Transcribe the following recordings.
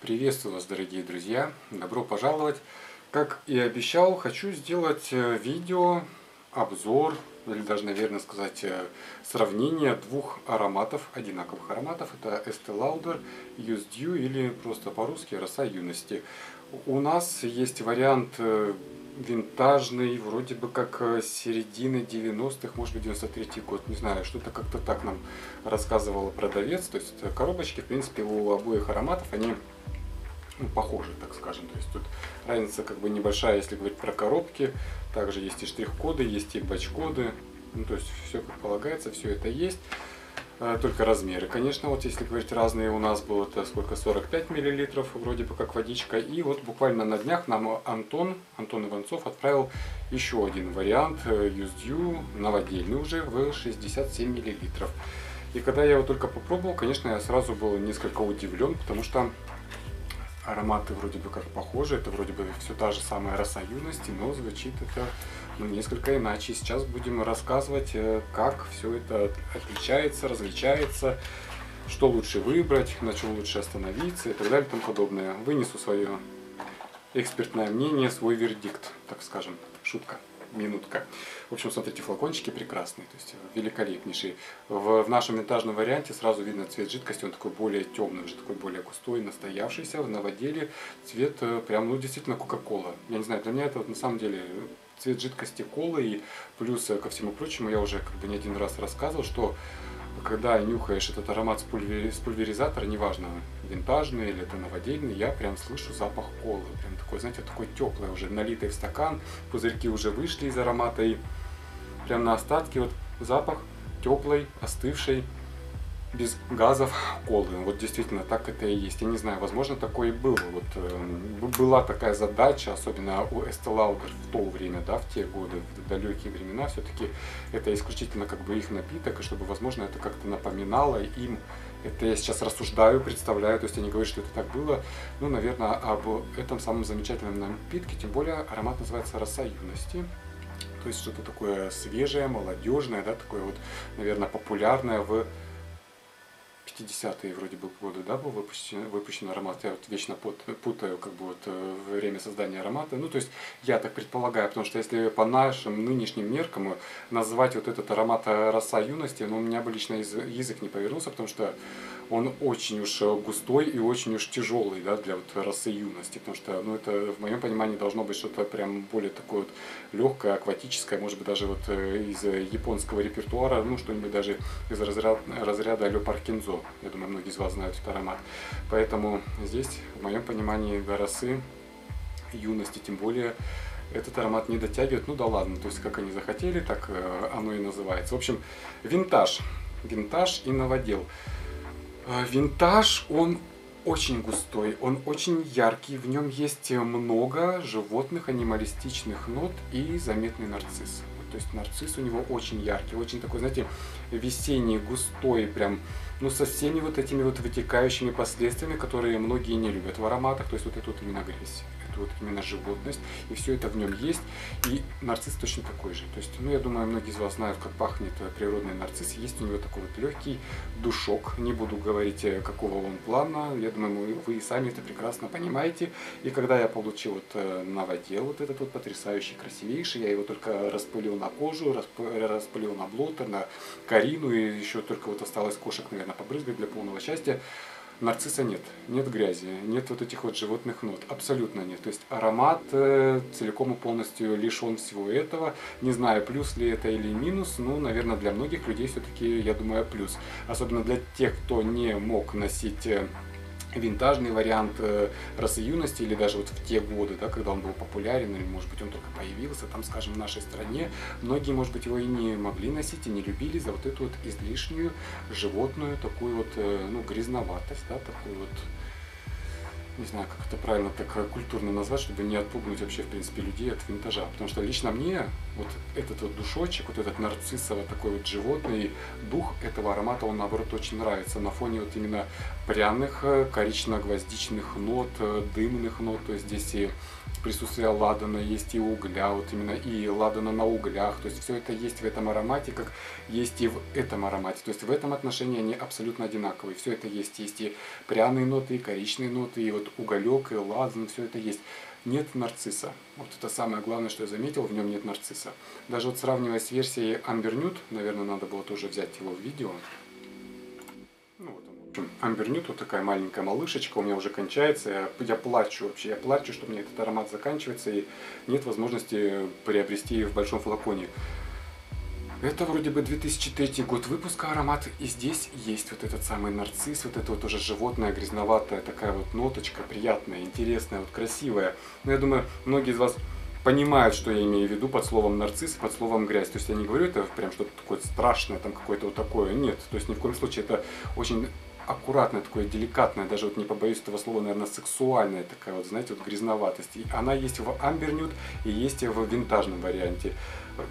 Приветствую вас, дорогие друзья! Добро пожаловать! Как и обещал, хочу сделать э, видео, обзор, или даже, наверное, сказать, э, сравнение двух ароматов, одинаковых ароматов. Это Estee Lauder Used You или просто по-русски Роса юности. У нас есть вариант э, винтажный, вроде бы как середины 90-х, может быть 93-й год, не знаю, что-то как-то так нам рассказывал продавец. То есть коробочки, в принципе, у обоих ароматов, они ну, похожи, так скажем. То есть тут разница как бы небольшая, если говорить про коробки. Также есть и штрих-коды, есть и бач-коды. Ну, то есть все как полагается, все это есть. А, только размеры. Конечно, вот если говорить разные, у нас было это сколько, 45 миллилитров, вроде бы как водичка. И вот буквально на днях нам Антон, Антон Иванцов отправил еще один вариант э, USDU, новодельный уже, в 67 миллилитров. И когда я его только попробовал, конечно, я сразу был несколько удивлен, потому что ароматы вроде бы как похожи, это вроде бы все та же самая роса юности, но звучит это ну, несколько иначе. Сейчас будем рассказывать, э, как все это отличается, различается, что лучше выбрать, на чем лучше остановиться и так далее и тому подобное. Вынесу свое экспертное мнение, свой вердикт, так скажем. Шутка минутка. В общем, смотрите, флакончики прекрасные, то есть великолепнейшие. В, в нашем винтажном варианте сразу видно цвет жидкости, он такой более темный, уже такой более густой, настоявшийся. В новоделе цвет э, прям, ну, действительно Кока-Кола. Я не знаю, для меня это вот, на самом деле цвет жидкости колы и плюс э, ко всему прочему я уже как бы не один раз рассказывал, что когда нюхаешь этот аромат с, пульвери, с пульверизатора, неважно, винтажный или это новодельный, я прям слышу запах колы. Прям такой, знаете, такой теплый уже, налитый в стакан, пузырьки уже вышли из аромата и прям на остатки вот запах теплый, остывший, без газов колы. Вот действительно так это и есть. Я не знаю, возможно такое и было. Вот, э, была такая задача, особенно у Estee Lauder в то время, да, в те годы, в далекие времена, все-таки это исключительно как бы их напиток, и чтобы, возможно, это как-то напоминало им, это я сейчас рассуждаю, представляю, то есть они говорят, что это так было, ну, наверное, об этом самом замечательном напитке, тем более аромат называется «Роса юности», то есть что-то такое свежее, молодежное, да, такое вот, наверное, популярное в 50-е вроде бы годы, да, был выпущен, выпущен аромат. Я вот вечно путаю как бы вот э, время создания аромата. Ну, то есть я так предполагаю, потому что если по нашим нынешним меркам назвать вот этот аромат роса юности, ну, у меня бы лично язык не повернулся, потому что он очень уж густой и очень уж тяжелый да, для вот росы юности, потому что ну, это в моем понимании должно быть что-то прям более такое вот легкое, акватическое, может быть даже вот э, из японского репертуара, ну что-нибудь даже из разряда, разряда Ле. Я думаю, многие из вас знают этот аромат. Поэтому здесь, в моем понимании, до росы юности, тем более этот аромат не дотягивает, ну да ладно, то есть как они захотели, так э, оно и называется. В общем, винтаж, винтаж и новодел. А, винтаж, он очень густой, он очень яркий, в нем есть много животных, анималистичных нот и заметный нарцисс. То есть нарцисс у него очень яркий, очень такой, знаете, весенний, густой, прям, ну, со всеми вот этими вот вытекающими последствиями, которые многие не любят в ароматах, то есть вот эту вот именно агрессию вот именно животность, и все это в нем есть, и нарцисс точно такой же. То есть, ну, я думаю, многие из вас знают, как пахнет природный нарцисс, есть у него такой вот легкий душок, не буду говорить, э, какого он плана, я думаю, вы и сами это прекрасно понимаете, и когда я получил вот э, новодел, вот этот вот потрясающий, красивейший, я его только распылил на кожу, распылил на блотер, на карину, и еще только вот осталось кошек, наверное, побрызгать для полного счастья, Нарцисса нет, нет грязи, нет вот этих вот животных нот, абсолютно нет. То есть аромат э, целиком и полностью лишен всего этого. Не знаю, плюс ли это или минус, ну, наверное, для многих людей все-таки, я думаю, плюс. Особенно для тех, кто не мог носить э, винтажный вариант э, расы юности, или даже вот в те годы, да, когда он был популярен, или может быть он только появился, там, скажем, в нашей стране, многие, может быть, его и не могли носить, и не любили за вот эту вот излишнюю животную такую вот, э, ну, грязноватость, да, такую вот не знаю, как это правильно так э, культурно назвать, чтобы не отпугнуть вообще, в принципе, людей от винтажа. Потому что лично мне вот этот вот душочек, вот этот нарциссово такой вот животный дух этого аромата, он наоборот очень нравится на фоне вот именно пряных э, коричнево-гвоздичных нот, э, дымных нот, то есть здесь и присутствие ладана, есть и угля, вот именно и ладана на углях, то есть все это есть в этом аромате, как есть и в этом аромате, то есть в этом отношении они абсолютно одинаковые, все это есть, есть и пряные ноты, и коричневые ноты, и вот уголек и ладан, все это есть. Нет нарцисса. Вот это самое главное, что я заметил, в нем нет нарцисса. Даже вот сравнивая с версией Amber Nude, наверное, надо было тоже взять его в видео. Ну, вот Nude, вот такая маленькая малышечка, у меня уже кончается, я, я плачу вообще, я плачу, что у меня этот аромат заканчивается и нет возможности приобрести в большом флаконе. Это вроде бы 2003 год выпуска аромат, и здесь есть вот этот самый нарцисс, вот это вот уже животное, грязноватая такая вот ноточка, приятная, интересная, вот красивая. Но я думаю, многие из вас понимают, что я имею в виду под словом нарцисс, под словом грязь. То есть я не говорю это прям что-то такое страшное, там какое-то вот такое. Нет, то есть ни в коем случае это очень аккуратная, такое деликатное, даже вот не побоюсь этого слова, наверное, сексуальная такая вот, знаете, вот грязноватость. И она есть в амбернют и есть в винтажном варианте.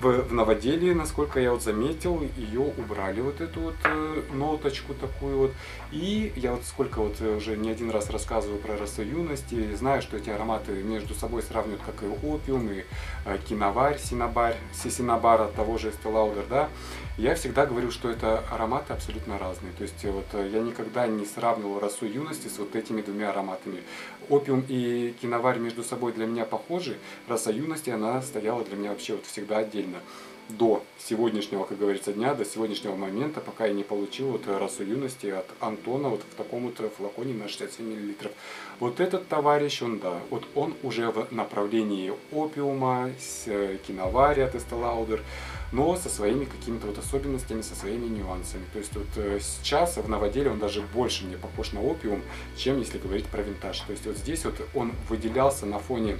В, в новоделии, насколько я вот заметил, ее убрали вот эту вот э, ноточку такую вот. И я вот сколько вот уже не один раз рассказываю про расу юности, знаю, что эти ароматы между собой сравнивают как и опиум, и э, киноварь, синабарь, синабара того же Estee да. Я всегда говорю, что это ароматы абсолютно разные. То есть вот э, я никогда не сравнивал расу юности с вот этими двумя ароматами. Опиум и киноварь между собой для меня похожи. Раса юности, она стояла для меня вообще вот всегда отдельно до сегодняшнего, как говорится, дня, до сегодняшнего момента, пока я не получил вот расу юности от Антона вот в таком вот флаконе на 67 мл. Вот этот товарищ, он, да, вот он уже в направлении опиума, с э, киновария от Estee но со своими какими-то вот особенностями, со своими нюансами. То есть вот э, сейчас в новоделе он даже больше мне похож на опиум, чем если говорить про винтаж. То есть вот здесь вот он выделялся на фоне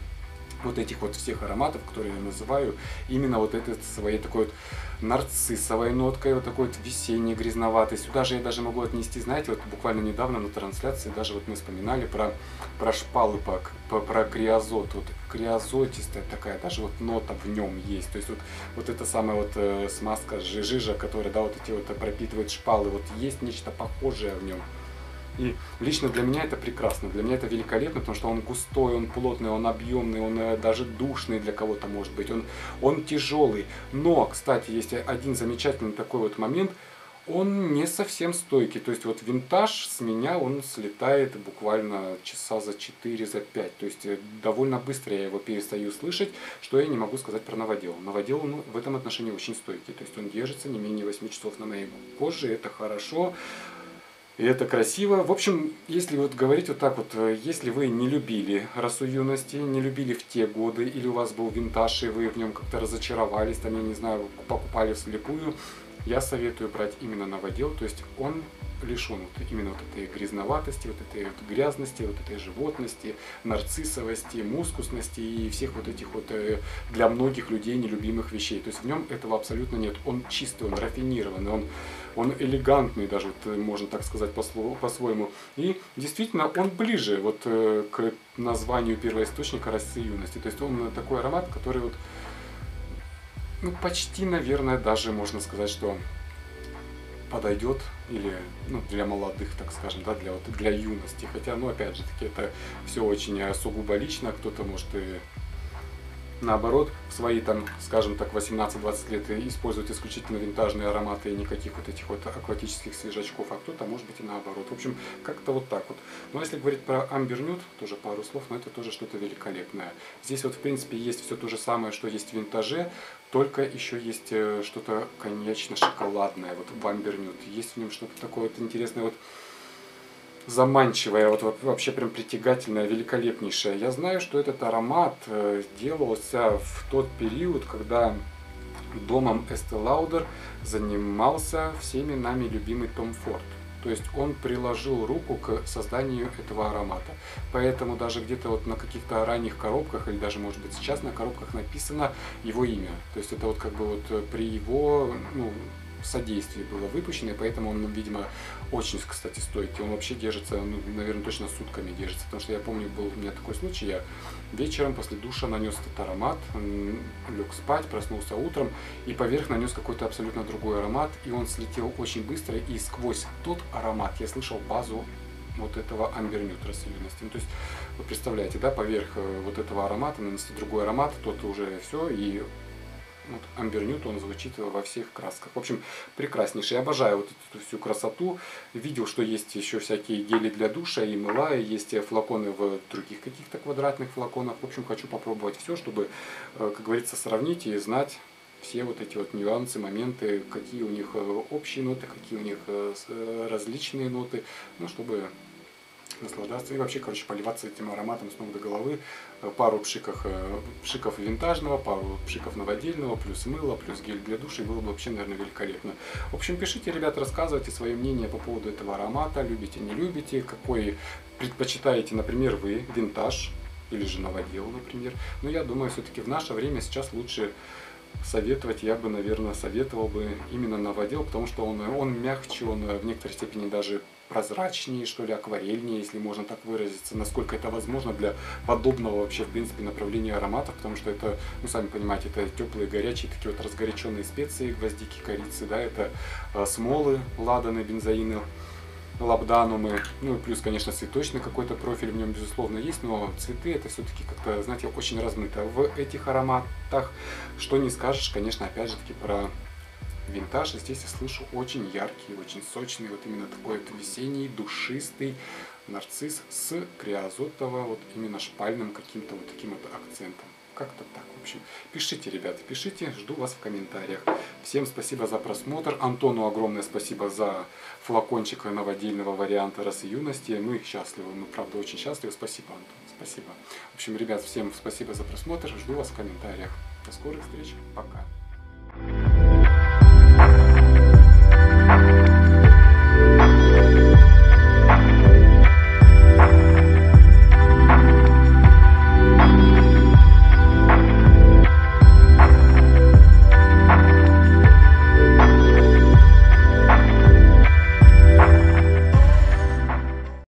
вот этих вот всех ароматов, которые я называю, именно вот этой своей такой вот нарциссовой ноткой, вот такой вот весенней грязноватой. Сюда же я даже могу отнести, знаете, вот буквально недавно на трансляции даже вот мы вспоминали про, про шпалы, по, по, про криозот. Вот криозотистая такая, даже вот нота в нем есть. То есть вот, вот эта самая вот э, смазка жижа, которая, да, вот эти вот пропитывает шпалы, вот есть нечто похожее в нем. И лично для меня это прекрасно, для меня это великолепно, потому что он густой, он плотный, он объемный, он э, даже душный для кого-то может быть, он, он тяжелый. Но, кстати, есть один замечательный такой вот момент, он не совсем стойкий. То есть вот винтаж с меня он слетает буквально часа за 4, за 5. То есть э, довольно быстро я его перестаю слышать, что я не могу сказать про новодел. Новодел ну, в этом отношении очень стойкий. То есть он держится не менее 8 часов на моей коже, это хорошо. И это красиво. В общем, если вот говорить вот так вот, э, если вы не любили расу юности, не любили в те годы, или у вас был винтаж, и вы в нем как-то разочаровались, там, я не знаю, покупали вслепую, я советую брать именно новодел, то есть он лишен вот именно вот этой грязноватости, вот этой вот грязности, вот этой животности, нарциссовости, мускусности и всех вот этих вот э, для многих людей нелюбимых вещей. То есть в нем этого абсолютно нет. Он чистый, он рафинированный, он, он элегантный даже, вот, э, можно так сказать по-своему. И действительно он ближе вот э, к названию первоисточника расы юности. То есть он такой аромат, который вот ну, почти, наверное, даже можно сказать, что подойдет или ну, для молодых, так скажем, да, для, вот, для юности. Хотя, ну, опять же таки, это все очень э, сугубо лично, кто-то может и наоборот, в свои, там, скажем так, 18-20 лет используют исключительно винтажные ароматы и никаких вот этих вот акватических свежачков, а кто-то, может быть, и наоборот. В общем, как-то вот так вот. Но если говорить про Nude, тоже пару слов, но это тоже что-то великолепное. Здесь вот, в принципе, есть все то же самое, что есть в винтаже, только еще есть э, что-то, конечно, шоколадное вот Nude. Есть в нем что-то такое вот интересное, вот заманчивая, вот вообще прям притягательная, великолепнейшая. Я знаю, что этот аромат э, делался в тот период, когда домом Estee Lauder занимался всеми нами любимый Том Форд. То есть он приложил руку к созданию этого аромата. Поэтому даже где-то вот на каких-то ранних коробках, или даже может быть сейчас на коробках написано его имя. То есть это вот как бы вот при его ну, содействии было выпущено, и поэтому он, видимо, очень, кстати, стойкий. Он вообще держится, ну, наверное, точно сутками держится, потому что я помню, был у меня такой случай, я вечером после душа нанес этот аромат, лег спать, проснулся утром, и поверх нанес какой-то абсолютно другой аромат, и он слетел очень быстро, и сквозь тот аромат я слышал базу вот этого амбернют рассеянности. Ну, то есть, вы представляете, да, поверх э, вот этого аромата нанести другой аромат, тот уже все, и Вот Амбернют, он звучит во всех красках. В общем, прекраснейший. Обожаю вот эту всю красоту. Видел, что есть еще всякие гели для душа и мыла, и есть флаконы в других каких-то квадратных флаконах. В общем, хочу попробовать все, чтобы, э, как говорится, сравнить и знать все вот эти вот нюансы, моменты, какие у них э, общие ноты, какие у них э, различные ноты, ну, чтобы наслаждаться и вообще, короче, поливаться этим ароматом с ног до головы. Э, пару пшиков, э, пшиков винтажного, пару пшиков новодельного, плюс мыло, плюс гель для души, было бы вообще, наверное, великолепно. В общем, пишите, ребят, рассказывайте свое мнение по поводу этого аромата, любите, не любите, какой предпочитаете, например, вы, винтаж или же новодел, например. Но я думаю, все-таки в наше время сейчас лучше советовать я бы, наверное, советовал бы именно новодел, потому что он, он мягче, он в некоторой степени даже прозрачнее, что ли, акварельнее, если можно так выразиться, насколько это возможно для подобного вообще, в принципе, направления ароматов, потому что это, ну, сами понимаете, это теплые, горячие, такие вот разгоряченные специи, гвоздики, корицы, да, это э, смолы, ладаны, бензоины, лабданумы, ну и плюс, конечно, цветочный какой-то профиль в нем, безусловно, есть, но цветы это все-таки как-то, знаете, очень размыто в этих ароматах. Что не скажешь, конечно, опять же таки про винтаж. Здесь я слышу очень яркий, очень сочный, вот именно такой вот весенний, душистый нарцисс с криозотово, вот именно шпальным каким-то вот таким вот акцентом. Как-то так, в общем. Пишите, ребята, пишите, жду вас в комментариях. Всем спасибо за просмотр. Антону огромное спасибо за флакончик новодельного варианта расы юности. Мы счастливы, мы правда очень счастливы. Спасибо, Антон, спасибо. В общем, ребят, всем спасибо за просмотр. Жду вас в комментариях. До скорых встреч. Пока.